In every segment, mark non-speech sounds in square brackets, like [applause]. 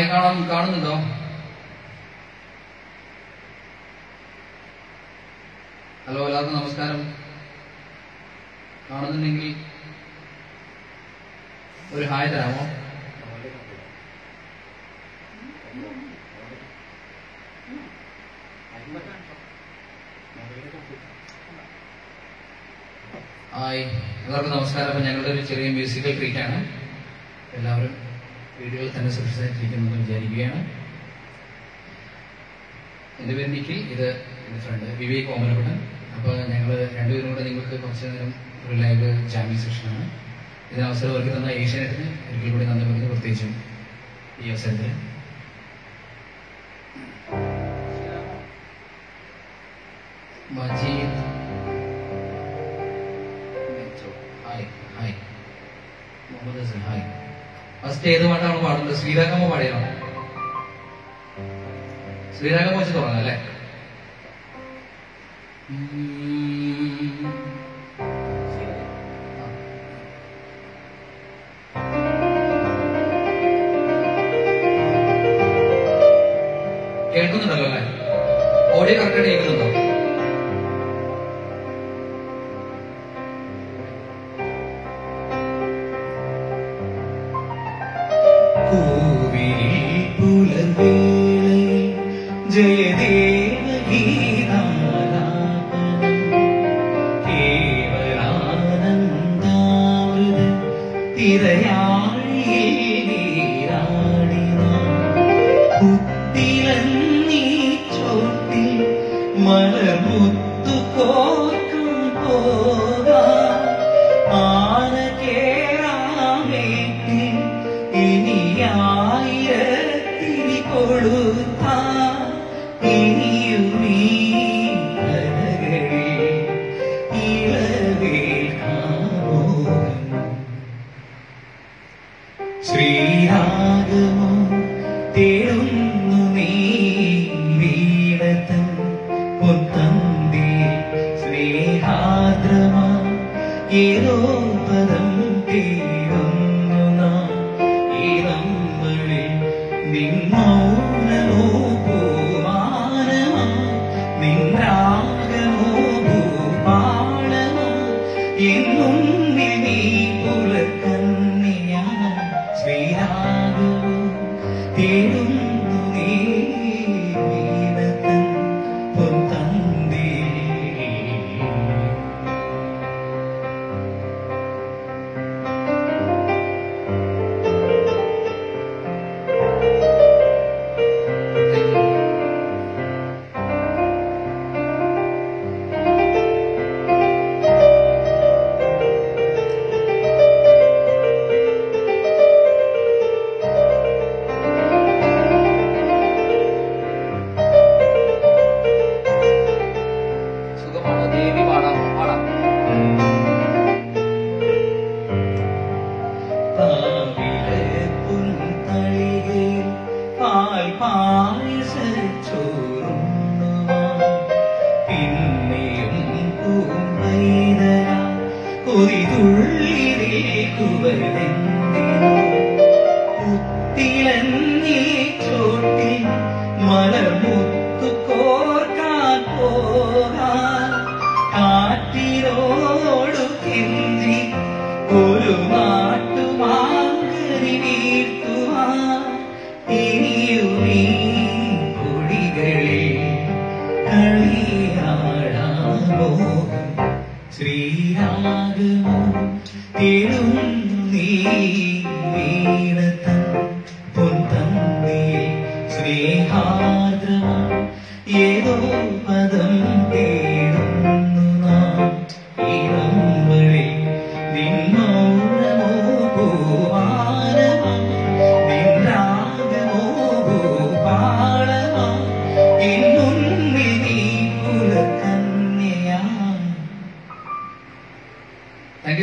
Hi കാണാൻ കാണുന്നുണ്ടോ? Hello എല്ലാവർക്കും നമസ്കാരം. കാണുന്നുണ്ടെങ്കിൽ ഒരു ഹായ് തരാമോ? ഹായ് എല്ലാവർക്കും നമസ്കാരം. അപ്പൊ ഞങ്ങളുടെ ഒരു ചെറിയ മ്യൂസിക്കൽ ട്രീറ്റ് ആണ്. എല്ലാവരും വീടുകളിൽ തന്നെ സൃഷ്ടിച്ചിരിക്കുന്നു വിചാരിക്കുകയാണ്. എന്റെ പേര് നിഖിൽ ഇത് എന്റെ ഫ്രണ്ട് വിവേക് ഓമനപ്പട്ടൻ അപ്പോൾ ഞങ്ങൾ രണ്ടുപേരും കൂടെ നിങ്ങൾക്ക് കുറച്ച് നേരം ഒരു ലൈവ് ജാമിങ് സെഷനാണ് ഇതിന് അവസരം അവർക്ക് തന്ന ഏഷ്യാനെറ്റിന് ഒരിക്കൽ കൂടി നന്ദി പറഞ്ഞു പ്രത്യേകിച്ചും ഈ അവസരത്തിൽ. Majeed hi hi Muhammad Hasan hi first ഏത് പാട്ടാണ് പാടുന്നത്? ശ്രീരാഗമ്മ പാടിയാണോ ശ്രീരാഗമ്മ വെച്ച് തുടങ്ങാം അല്ലേ. കേൾക്കുന്നുണ്ടല്ലോ അല്ലേ? ഓഡിയോ കറക്റ്റ് കേൾക്കുന്നുണ്ടോ?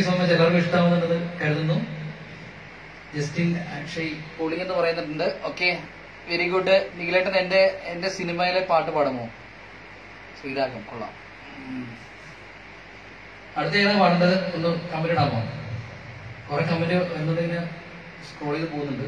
സോ മച്ച് എല്ലാവർക്കും കരുതുന്നു. ജസ്റ്റിൻ എന്ന് വെരി ഗുഡ് നിഖിലേട്ടൻ എന്റെ എന്റെ സിനിമയിലെ പാട്ട് പാടുമോ? ശ്രീരാഗം കൊള്ളാം. അടുത്ത ഏതാ പാടേണ്ടത് ഒന്ന് കമന്റ് ഇടാമോ കൊറേ കുറെ കമന്റ് സ്ക്രോൾ ചെയ്ത് പോകുന്നുണ്ട്.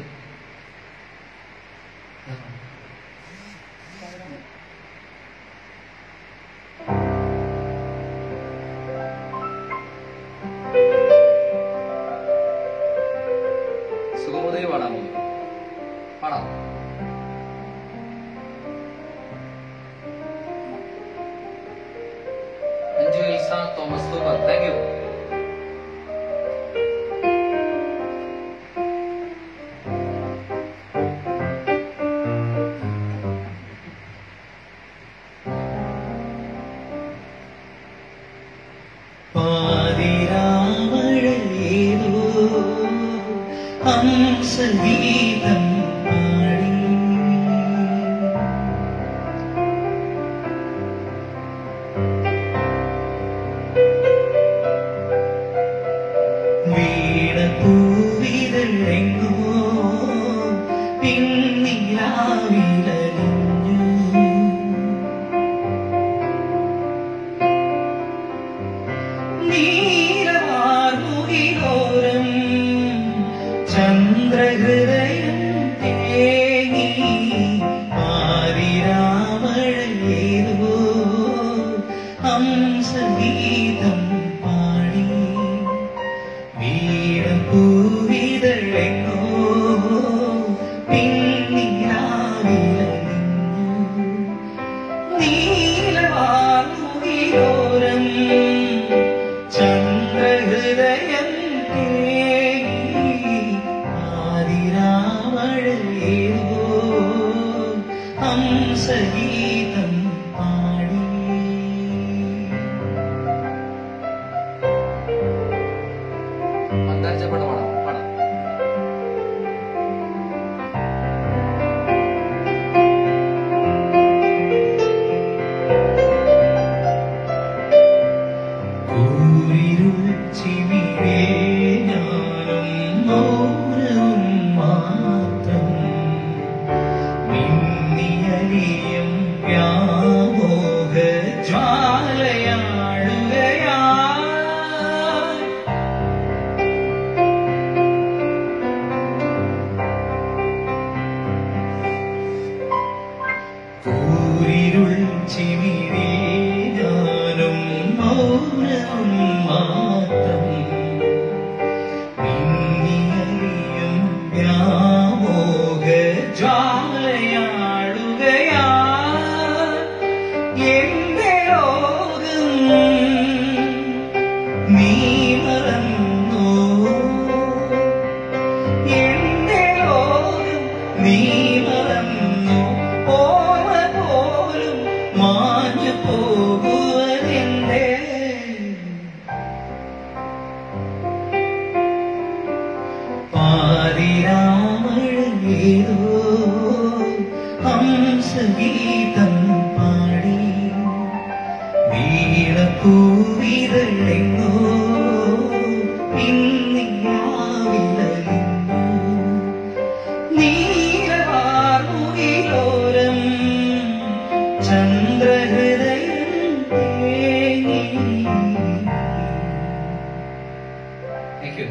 Thank you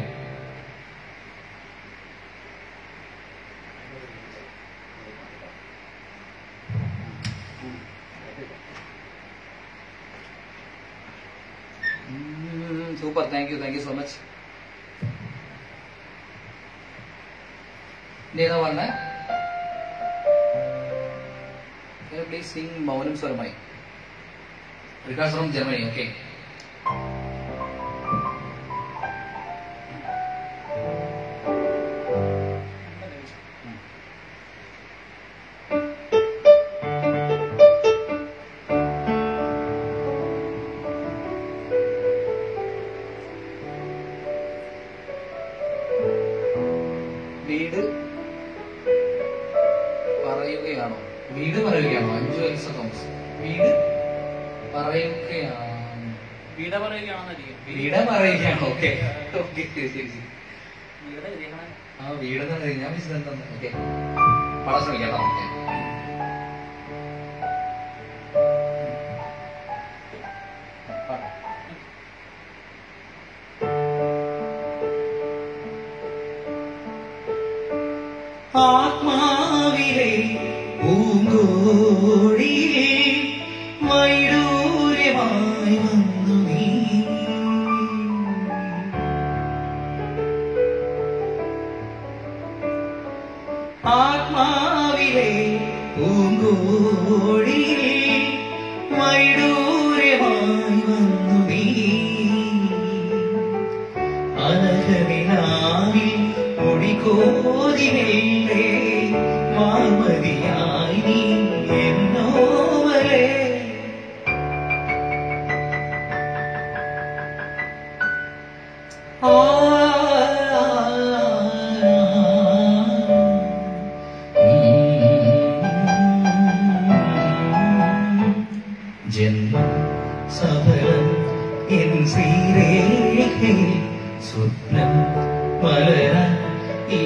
super thank you thank you so much नहीं one please sing Mounam Swaramai Vikas Germany okay okay. സ്വപ്നം. പലരാ ഈ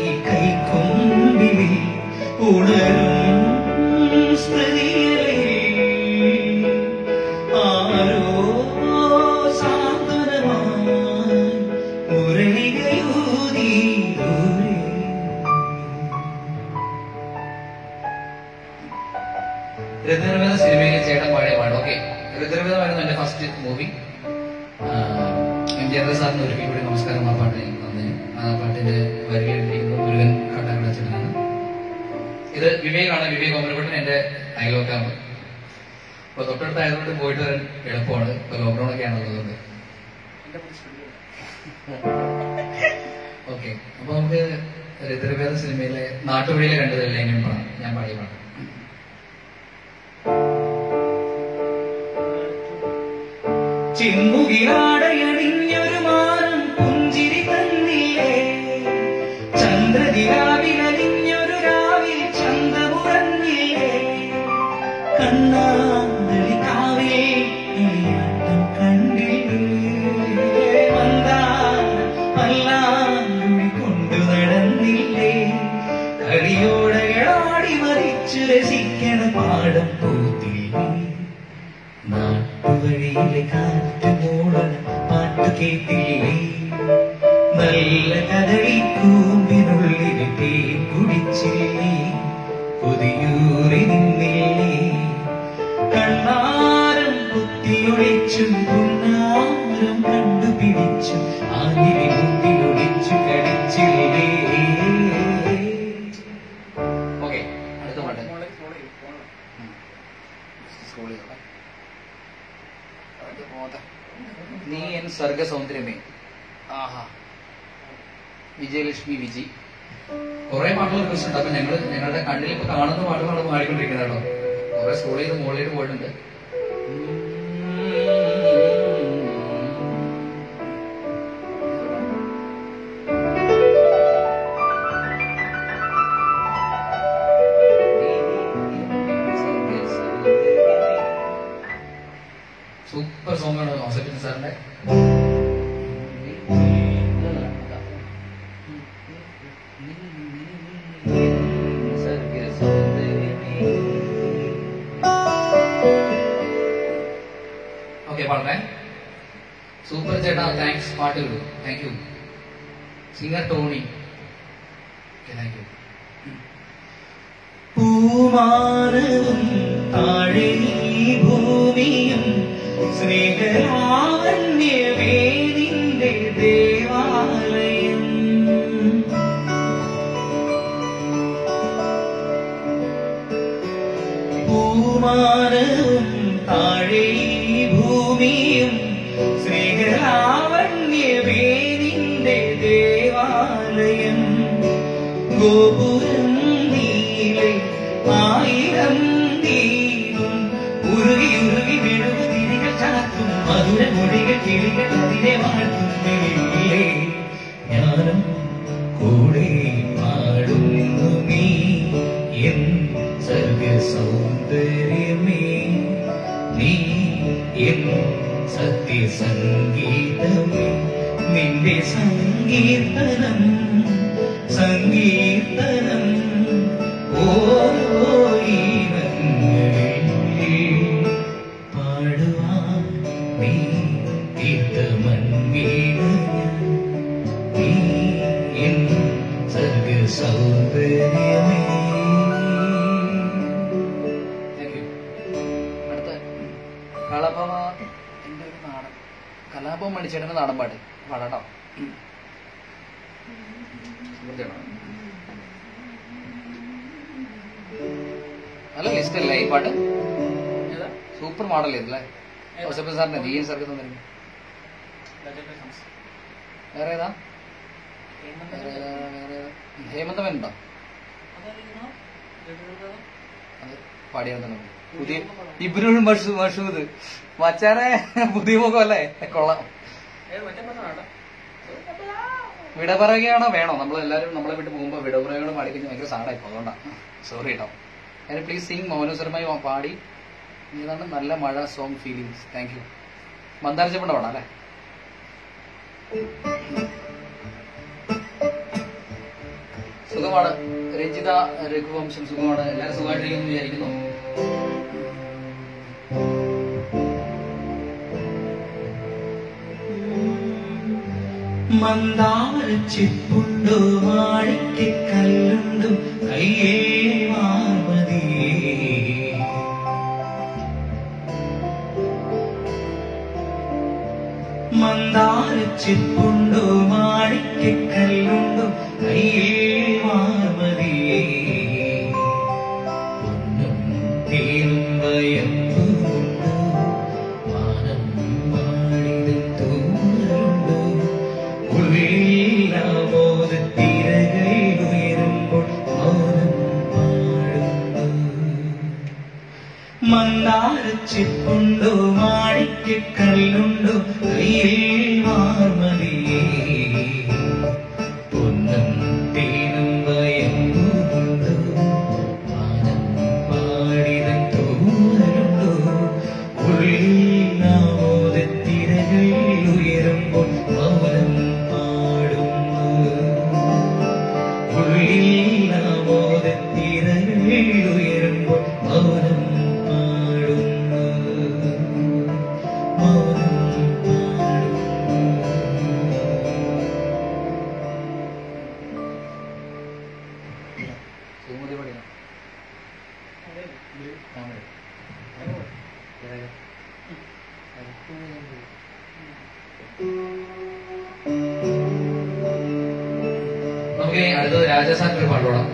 അയൽവക്കാണ് അപ്പൊ തൊട്ടടുത്ത് ആയതുകൊണ്ട് പോയിട്ട് വരാൻ എളുപ്പമാണ്. ഇപ്പൊ ലോക്ക്ഡൌൺ ഒക്കെ ആണുള്ളതുകൊണ്ട് ഓക്കെ അപ്പൊ നമുക്ക് ഋതുരഭേദ സിനിമയിലെ നാട്ടുവഴിയിലെ കണ്ടതല്ലേ ഇനിയും പറഞ്ഞു അവിടെ സ്കൂളിൽ നിന്ന് മുകളിൽ പോയിട്ടുണ്ട്. നല്ല ലിസ്റ്റ് അല്ലേ ഈ പാട്ട്? സൂപ്പർ മോഡൽ ഇതല്ലേ ജോസഫ് സാറിന്റെ ദീൻ സാർക്ക് തന്നിരുന്നു. വേറെ ഏതാ? ഹേമന്ത് തന്നെ മതി. പുതിയ ഇബ്രുൽ മഷൂ മഷൂദ് മച്ചാനെ പുതിയ മുഖമല്ലേ കൊള്ളാം. ഏത് മറ്റേ പറഞ്ഞാടാ വിട പറയുകയാണോ വേണോ? നമ്മളെല്ലാരും നമ്മളെ വിട്ട് പോകുമ്പോൾ വിട അടിക്കുന്ന പാടിക്കഴിഞ്ഞാൽ ഭയങ്കര സാടായി അതുകൊണ്ടാണ് സോറി കേട്ടോ ഞാൻ പ്ലീസ് സിംഗ് മോഹനുസരമായി പാടി ഏതാണ് നല്ല മഴ സോങ് ഫീലിങ്സ് താങ്ക് യു മന്ദാരച്ചപ്പണ്ട പാടാം അല്ലേ? സുഖമാണ്. രഞ്ജിത രഘുവംശം സുഖമാണ്. എല്ലാവരും സുഖമായിട്ടിരിക്കുന്നു വിചാരിക്കുന്നു. മന്ദാരച്ചിപ്പുണ്ടോ വാഴയ്ക്ക് കല്ലുണ്ടും കയ്യേ മാമതിയേ മന്ദാരച്ചിപ്പുണ്ടോ മാണിക്ക് കല്ലുണ്ടോ? കയ്യേ മാമതിയേ പൊന്നും തേനും വയമ്പുണ്ടോ മാണിക്കല്ലുണ്ടോ ഇനി അടുത്തത് രാജസ്ഥാനിൽ ഒരു പാട്ട് പാടാം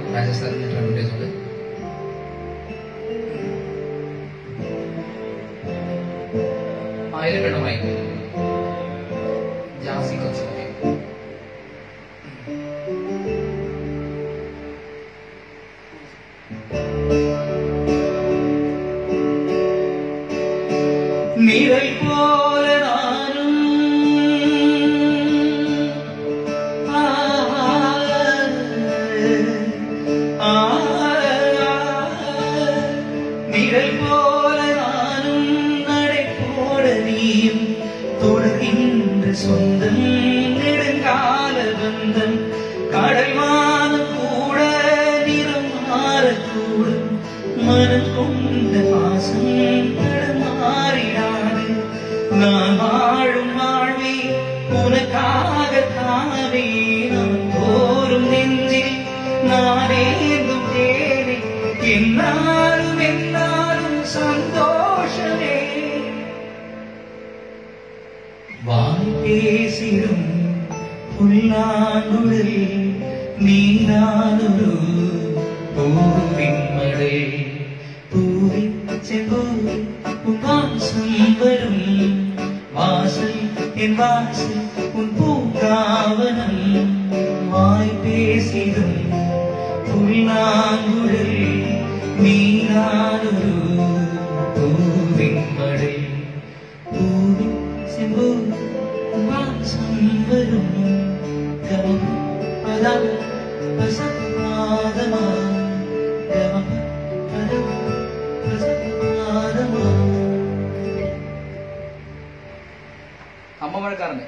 അമ്മ മഴക്കാറുണ്ട്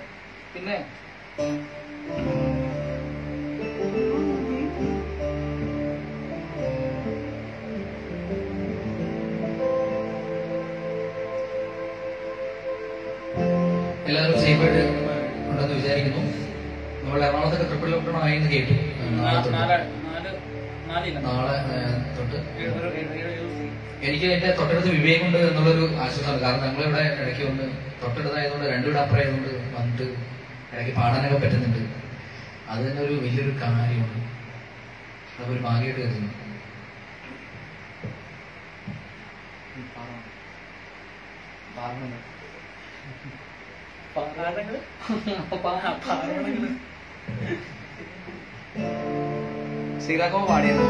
പിന്നെ? എല്ലാവരും സേഫായിട്ട് ഉണ്ടെന്ന് വിചാരിക്കുന്നു. നമ്മൾ എറണാകുളത്തൊക്കെ ട്രിപ്പിൾ ലോക്ക്ഡൌൺ ആയെന്ന് കേട്ടു നാളെ നാളെ തൊട്ട് എനിക്ക് എന്റെ തൊട്ടടുത്ത് വിവേകുണ്ട് എന്നുള്ളൊരു ആശ്വാസമാണ് കാരണം ഞങ്ങളിവിടെ ഇടയ്ക്ക് കൊണ്ട് തൊട്ടടുത്തായതുകൊണ്ട് രണ്ടുകൂടെ അപ്പുറമായതുകൊണ്ട് വന്നിട്ട് ഇടയ്ക്ക് പാടാനൊക്കെ പറ്റുന്നുണ്ട് അത് തന്നെ ഒരു വലിയൊരു കാര്യമാണ് അതൊരു ഭാഗ്യമായിട്ട് കരുതുന്നു പാറാടങ്ങൾ പാറാടങ്ങള് ശ്രീരാഘവ പാടിയത്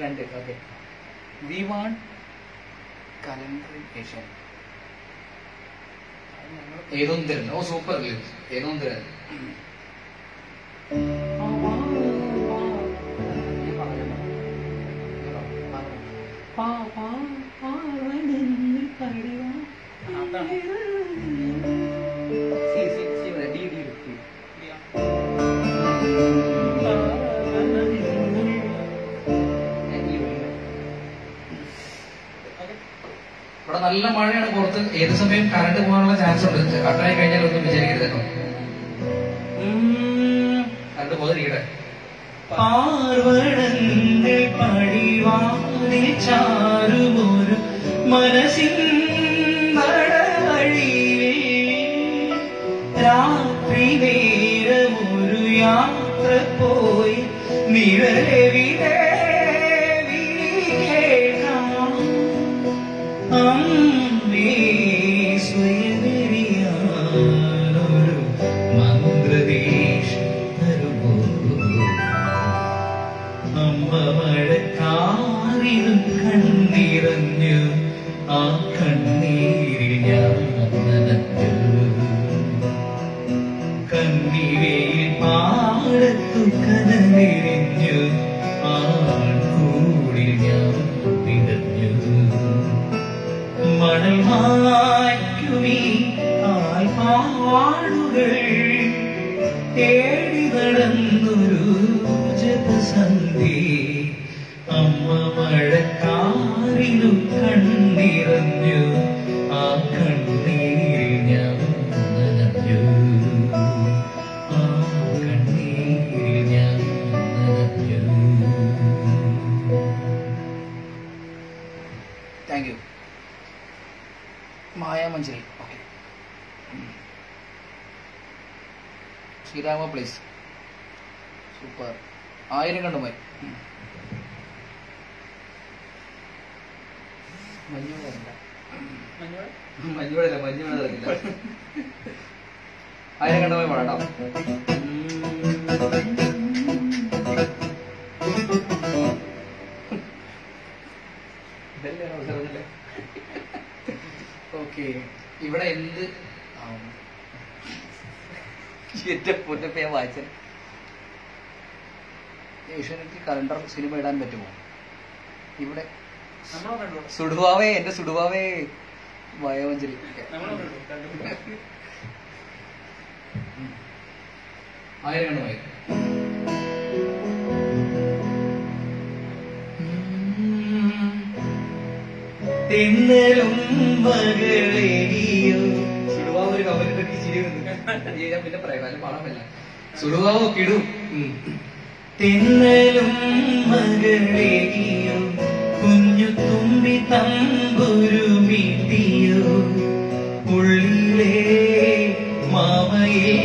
രണ്ട് okay we want calendar Asian ഏതൊന്നിരൻ oh super അല്ലേ ഏതൊന്നിരൻ C C C D D D ഇവിടെ നല്ല മഴയാണ് പുറത്ത്. ഏത് സമയം കറണ്ട് പോകാനുള്ള ചാൻസ് ഉണ്ട്? കട്ടായി കഴിഞ്ഞാൽ ഒന്നും വിചാരിക്കരുത് കേട്ടോ. കറണ്ട് പോകാതിരിക്കട്ടെ. പാർവണന്റെ പടിവാതിൽ ചാരുമൊരു മനസ്സിൻ 你越来 സിനിമ ഇടാൻ പറ്റുമോ? ഇവിടെ സുടുവാവേ എന്റെ സുടുവാവേ കണ്ടു ആയിരം തിന്നലും മകളെയോ സുടുവാവ് ഒരു കവലിന്റെ ചിരി വന്നു ഞാൻ പിന്നെ പറയാം. പാടാൻ പറ്റില്ല സുടുവാവ് കിടും. തിന്നലും മകളെയോ കുഞ്ഞു തുമ്പി തമ്പുരു മീട്ടിയോ ഉള്ളിലേ മാമയെ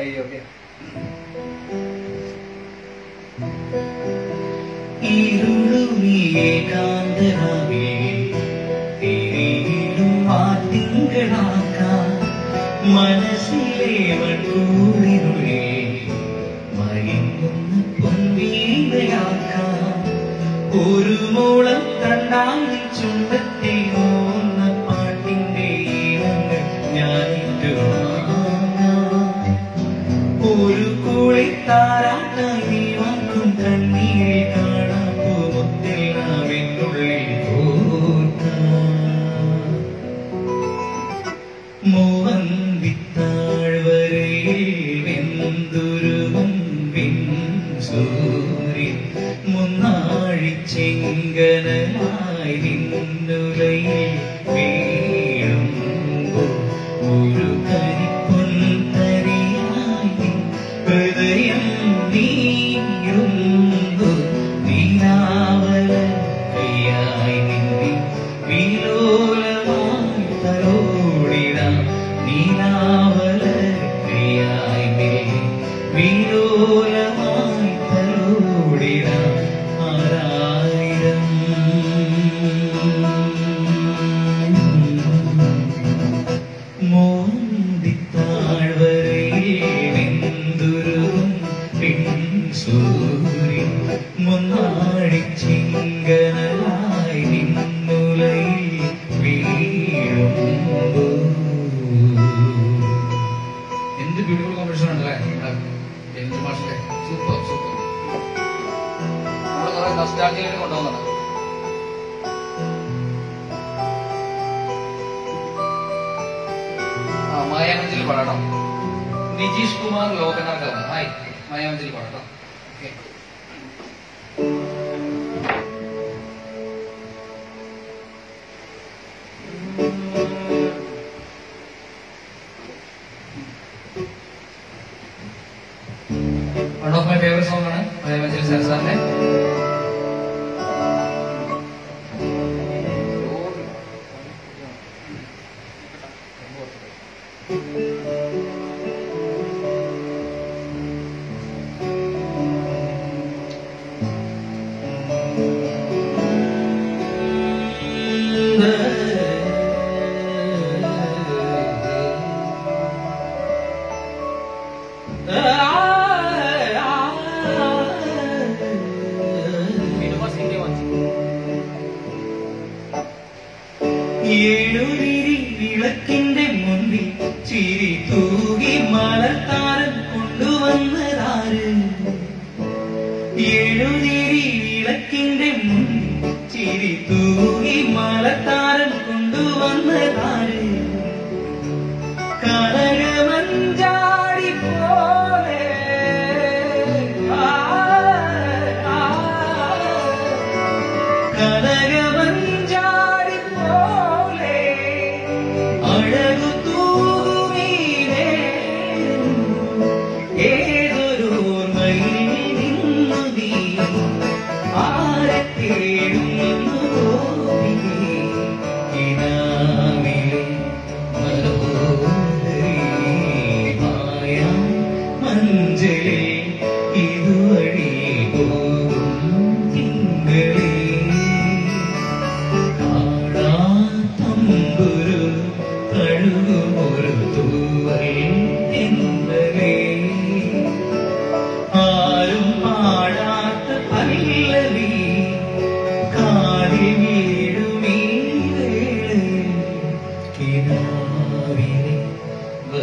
可以有变。ലോകനാഥ് ഹായ് മായാമഞ്ചിൽ പാടാം ഓക്കെ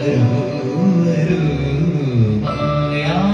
വരൂ വരൂ മായാമഞ്ജലി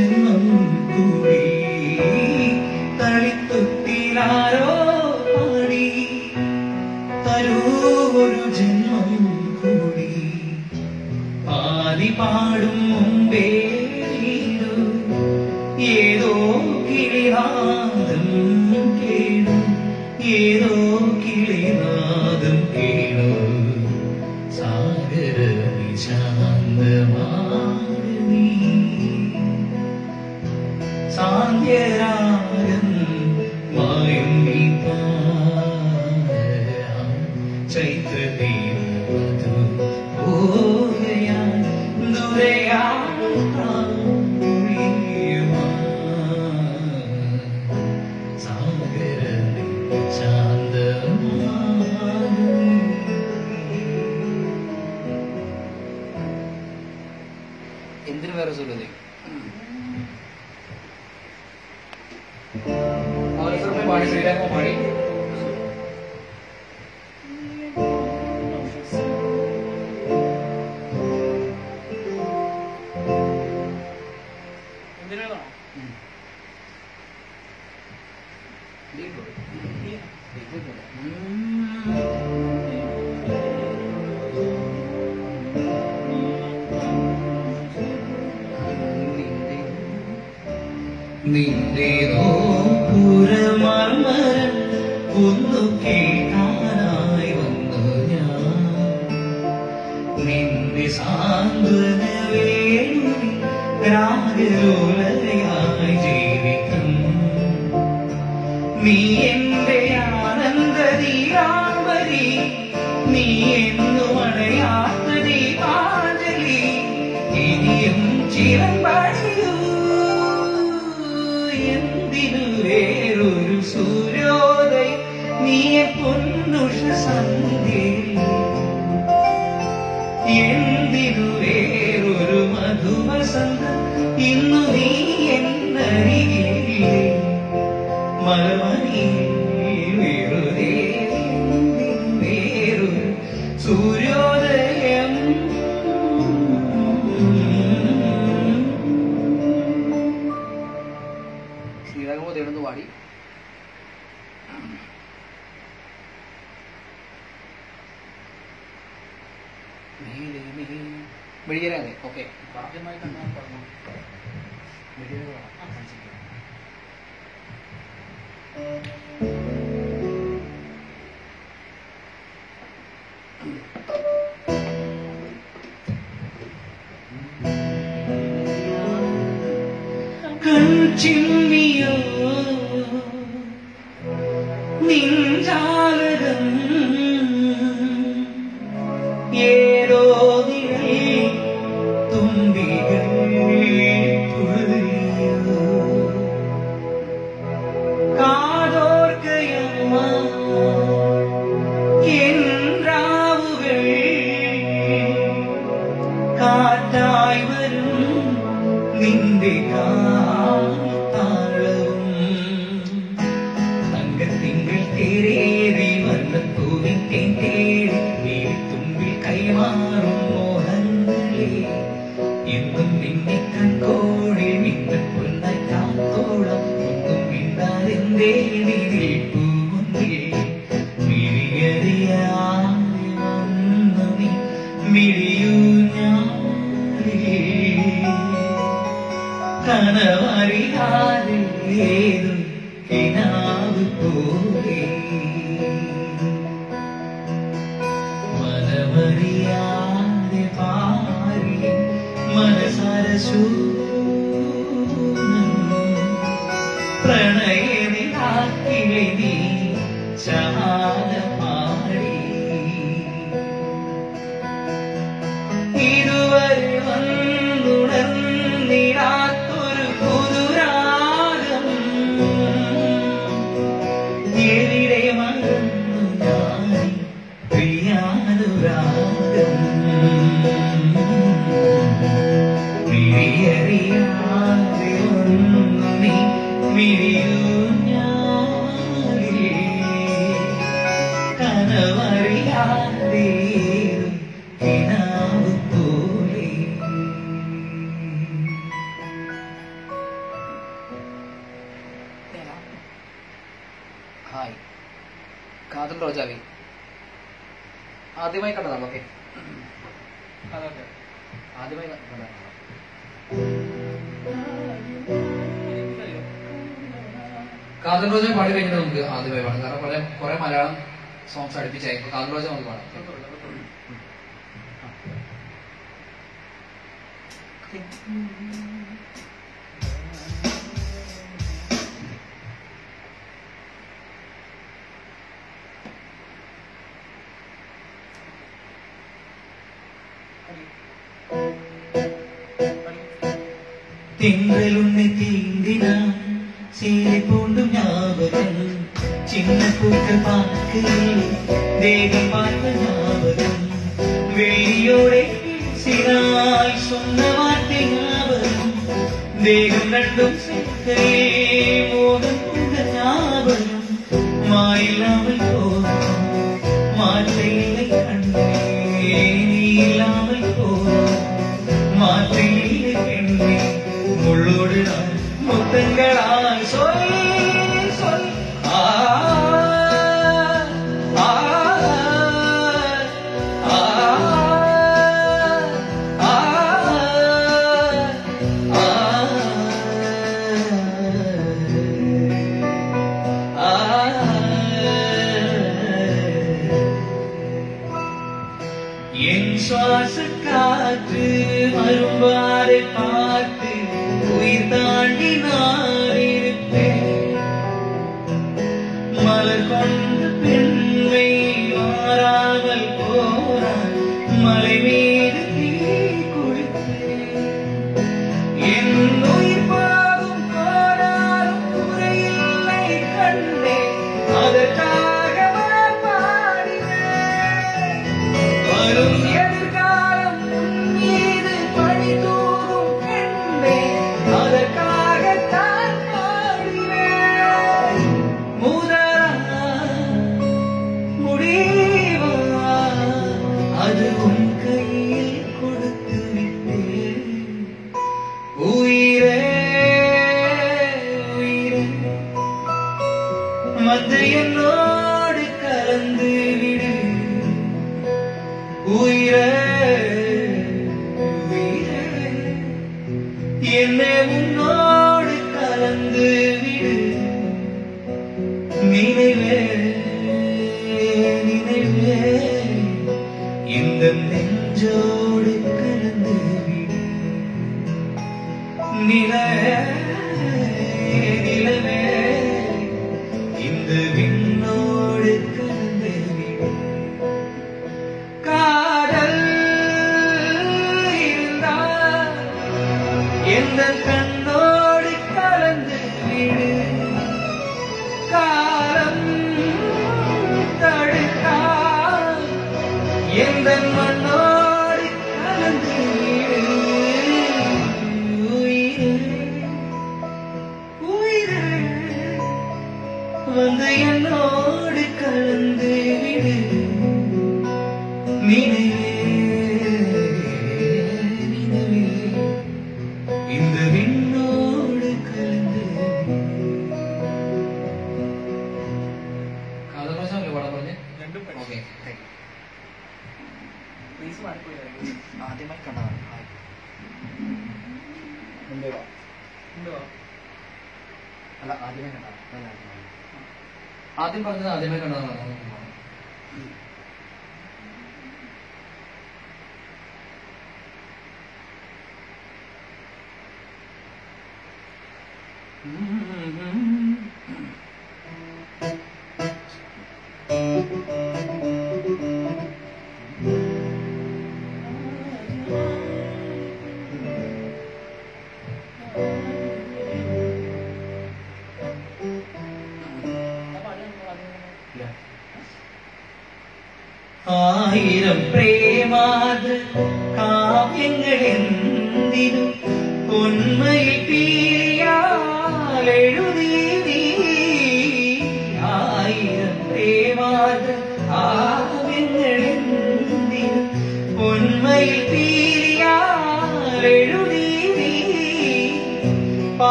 ഒരു 给你家。సంవత్సరం అడిపించాయి ఇంకా కాలు రోజు వాళ్ళు വാക്ക് വേഗം വെള്ളിയോടെ ചിരായി വേഗം രണ്ടും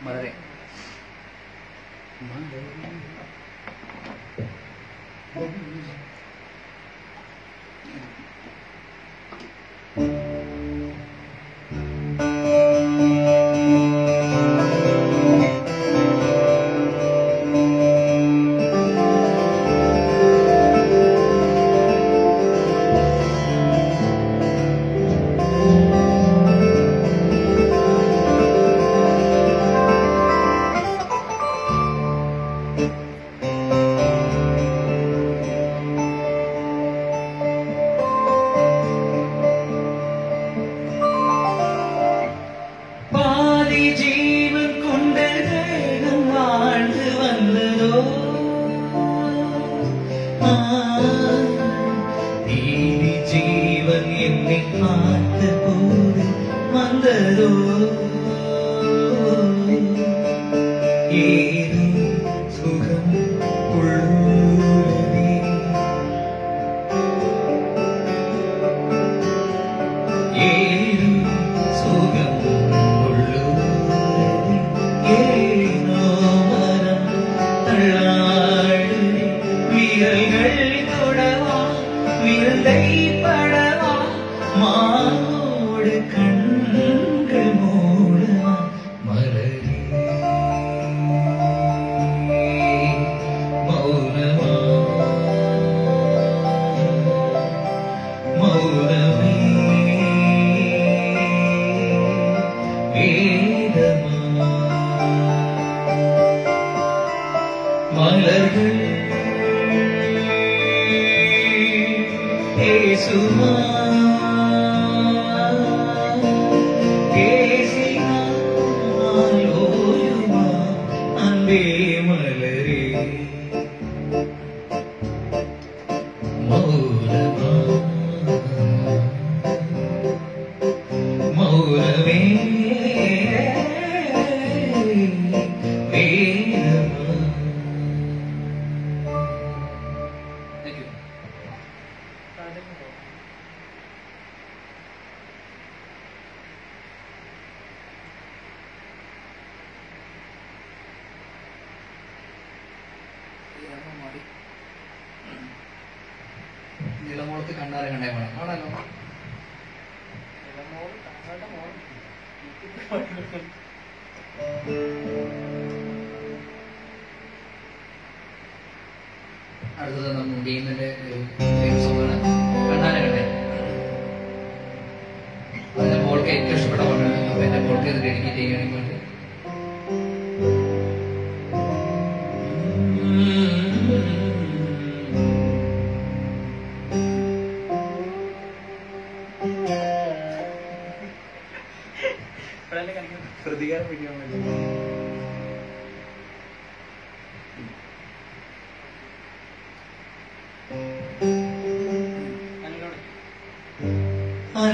Madre.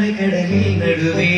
അലകടലിൽ നടുവേ.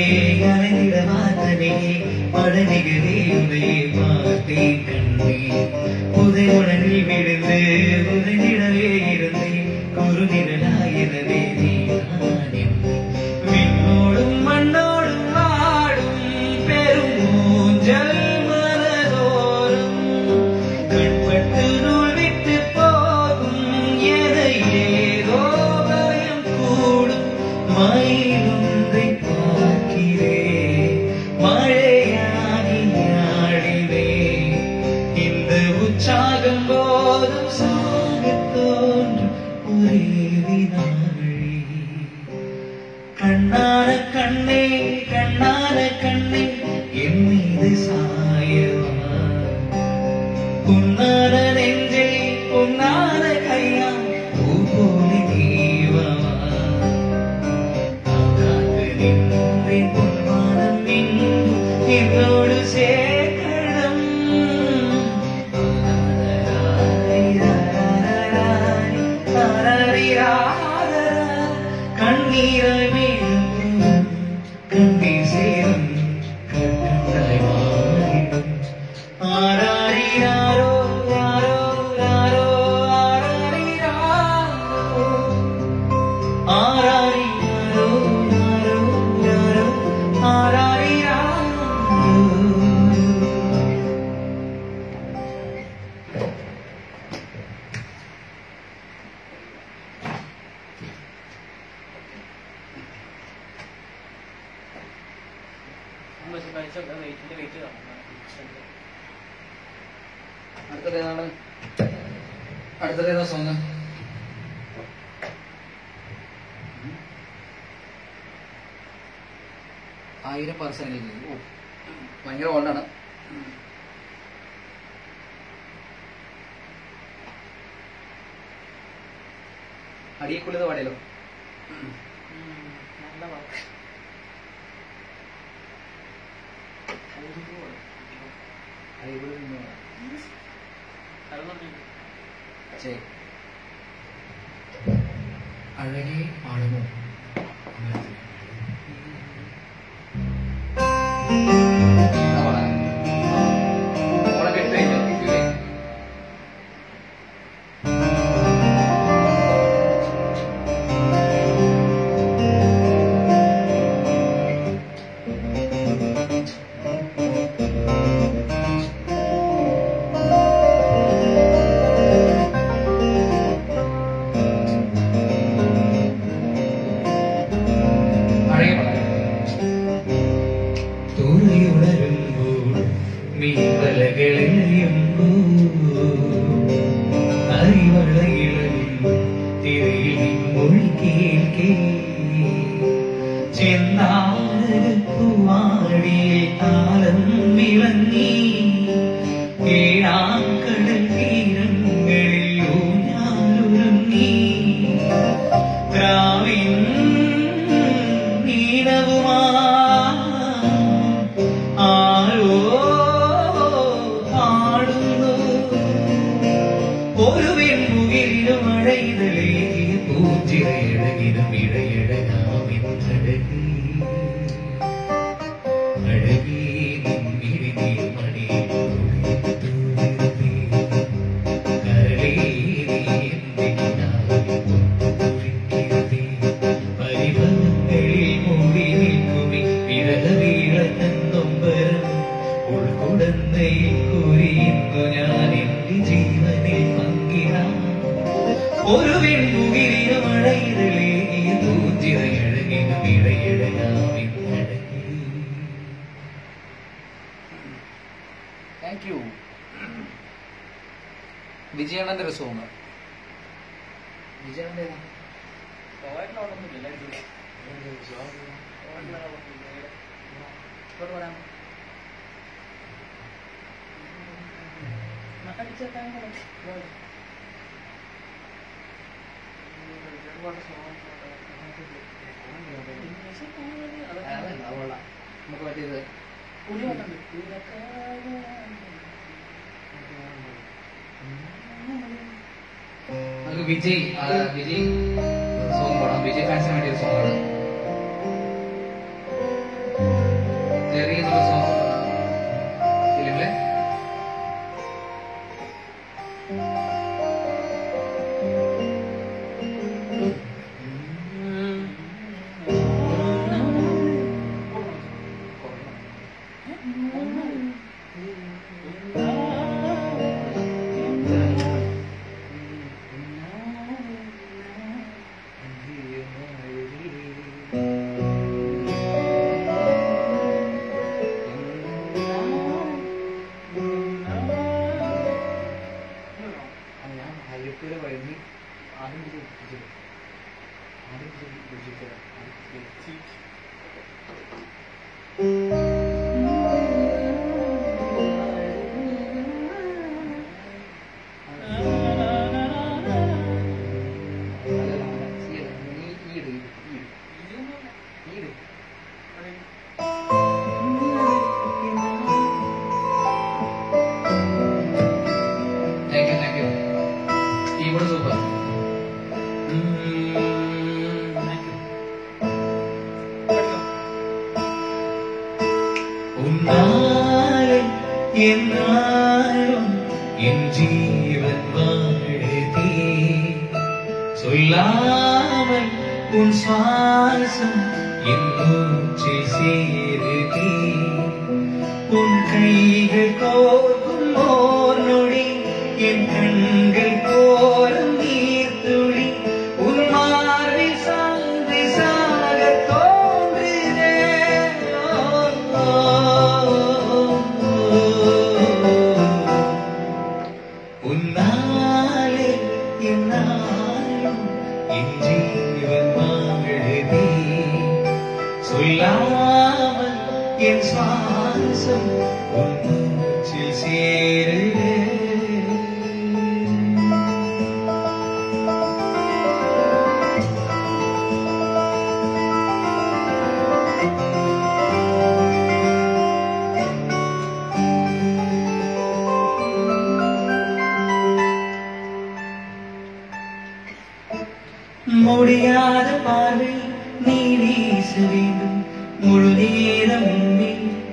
வேண்டும் முழு நேரம்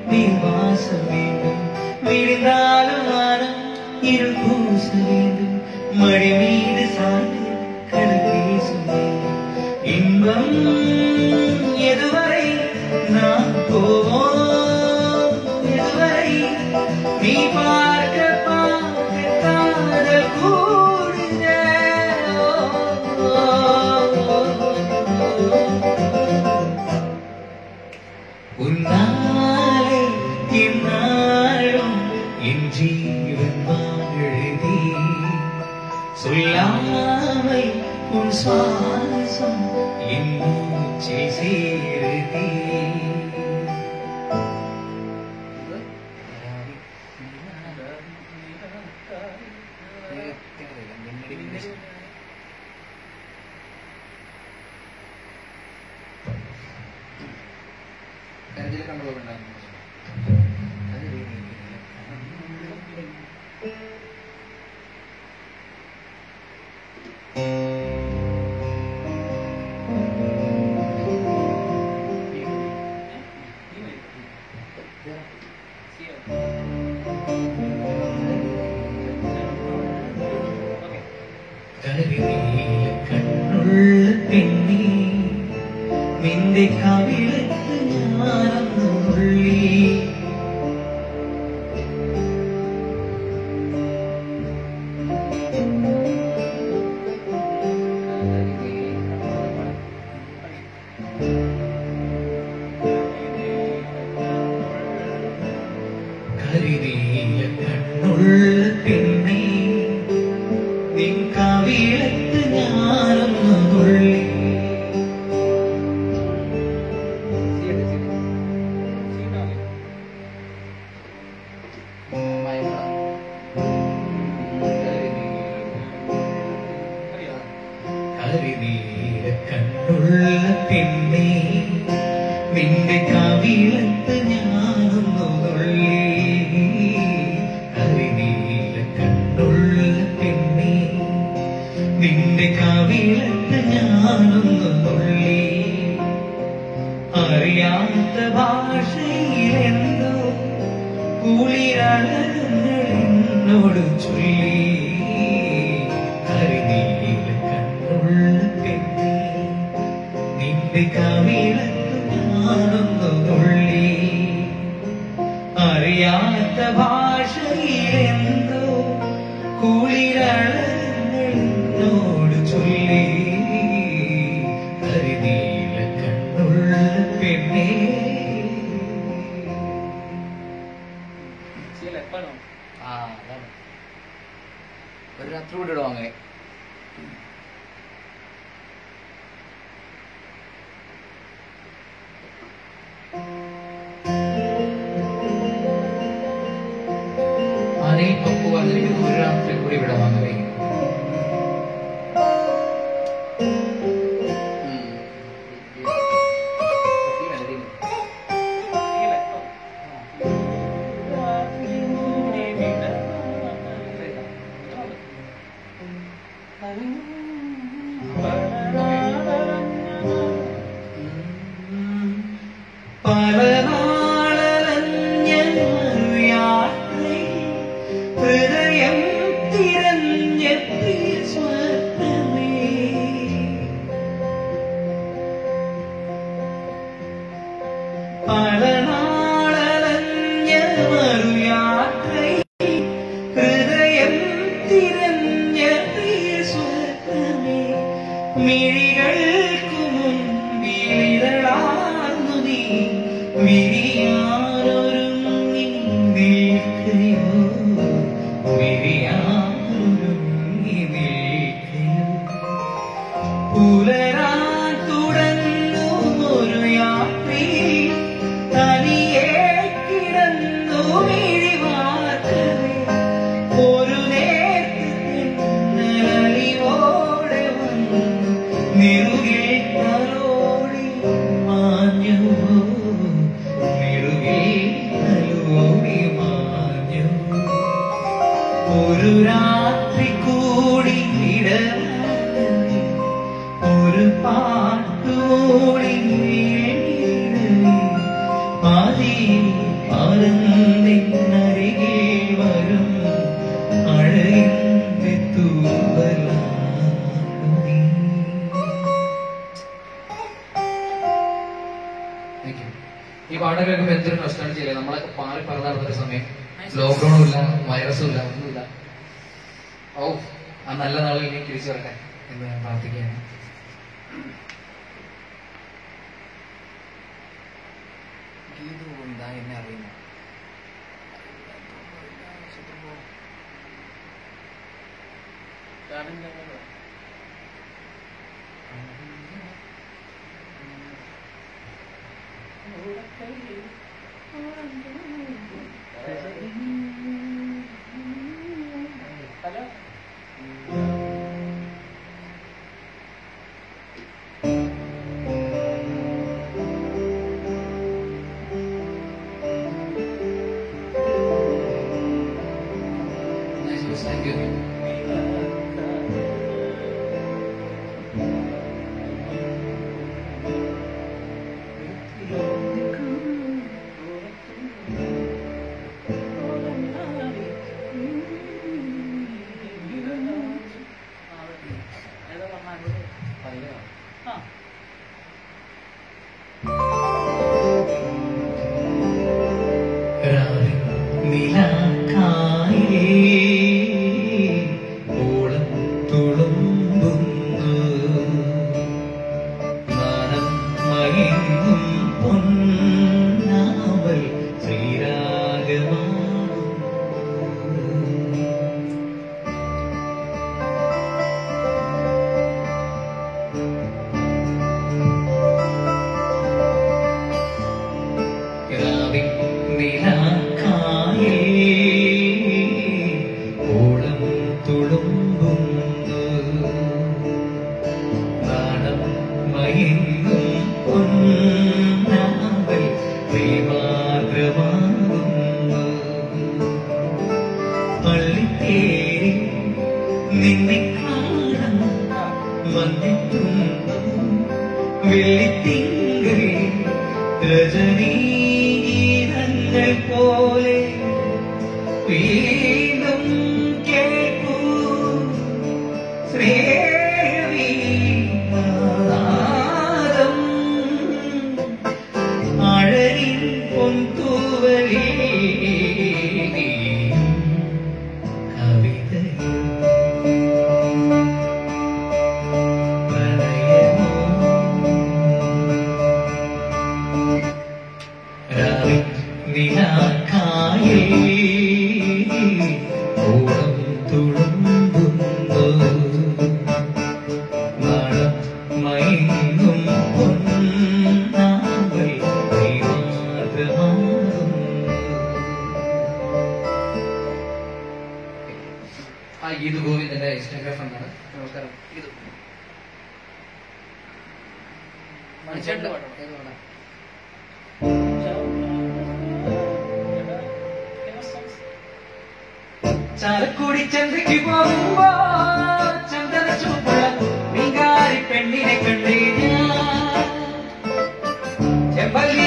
நீர் வாச வேண்டும் விழுந்தாலும் மனம் இரு பூச வேண்டும். மழை കണ്ണുള്ള പെണ്ണേ നിന്റെ കണ്ണുള്ള പെണ്ണേ നിന്റെ അറിയാത്ത ഭാഷയിലെന്തോ കുളിരളന്നോടും grande milagro. 前快 [laughs]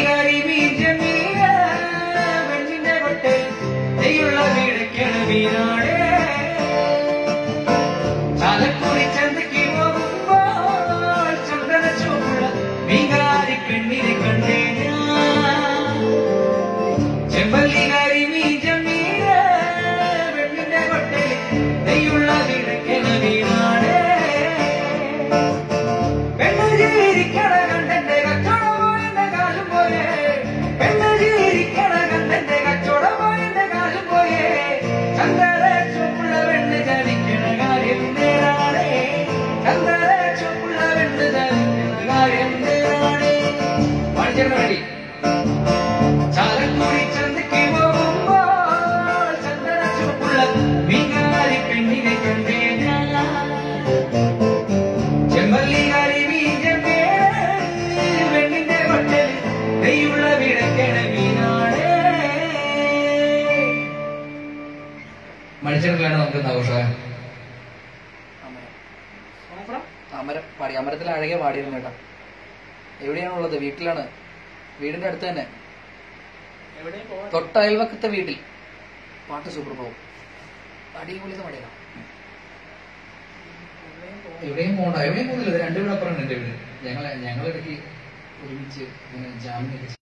പുറകെ വാടിയിരുന്നു ചേട്ടാ എവിടെയാണുള്ളത്? വീട്ടിലാണ്. വീടിന്റെ അടുത്ത് തന്നെ. തൊട്ടയൽവക്കത്തെ വീട്ടിൽ. പാട്ട് സൂപ്പർ പോകും അടിപൊളിന്ന് പണിയാണ് എവിടെയും പോകണ്ട എവിടെയും പോകുന്നില്ല രണ്ടുപേരും അപ്പുറം എന്റെ വീട് ഞങ്ങളെ ഞങ്ങളിടയ്ക്ക് ഒരുമിച്ച് ഇങ്ങനെ ജാമ്യം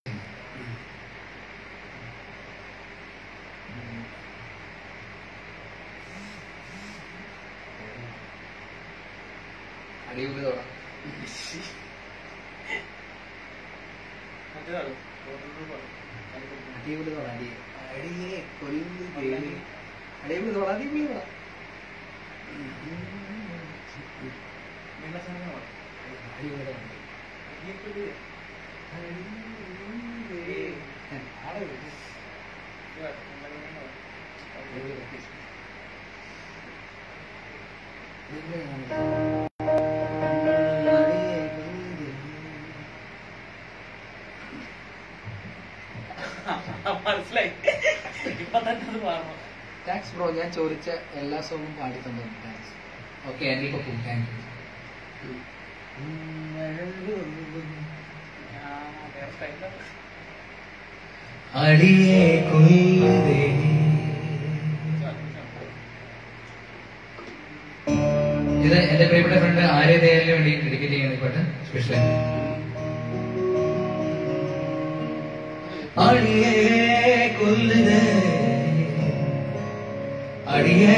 ഒന്ന് താങ്ക്സ് ബ്രോ ഞാൻ ചോദിച്ച എല്ലാ സോങ്ങും പാടി തന്നു താങ്ക്സ് ഓക്കെ എനിക്ക് ഓക്കെ താങ്ക് യു അടിയേ കുയിലേ ഇത് എന്റെ പ്രിയപ്പെട്ട ഫ്രണ്ട് ആര്യ ദയാലിന് വേണ്ടി ഡെഡിക്കേറ്റ് ചെയ്യുന്ന പാട്ട്. സ്പെഷ്യൽ അടിയേ കൊല്ലേ அடியே